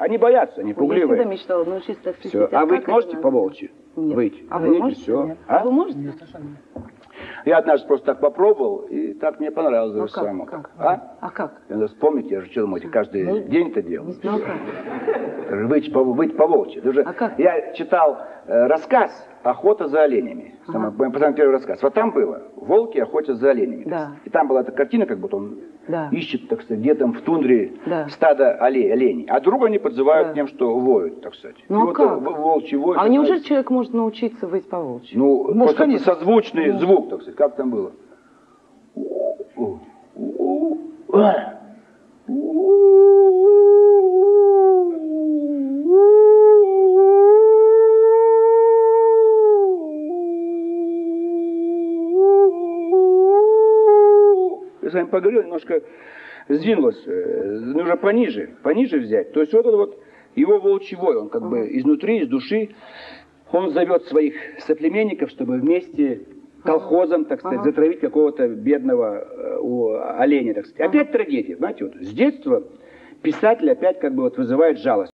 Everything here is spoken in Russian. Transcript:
Они боятся, они Ой, Я всегда пугливые. мечтала научиться так Все. А выть это можете по волчьи? Нет. Выть. А вы Видите, можете? всё. Нет. А? А вы можете? Я однажды просто так попробовал, и так мне понравилось Ну даже как, самому. как? А? А как? Надо вспомнить, я же что думаете, каждый Ну, день это делал. Ну а как? Это же Выть по, выть по волчьи. Это же- А как? Я читал э, рассказ «Охота за оленями». Самый, самый первый рассказ. Вот там было «Волки охотятся за оленями». Да. И там была эта картина, как будто он Да. ищет, так сказать, где там в тундре Да. стадо оле- оленей. А друга они подзывают Да. тем, что воют, так сказать. Ну, И а вот как? волчий вой, А неужели значит- человек может научиться выть по волчьи? Ну, Может, просто конечно. созвучный звук, так сказать. Как там было? С вами поговорил, немножко сдвинулось. э, Нужно пониже, пониже взять. То есть вот это вот его волчий вой, он как бы изнутри, из души, он зовет своих соплеменников, чтобы вместе колхозом, так сказать, Ага. затравить какого-то бедного э, у- оленя, так сказать. Опять трагедия, знаете, вот с детства писатель опять как бы вот вызывает жалость.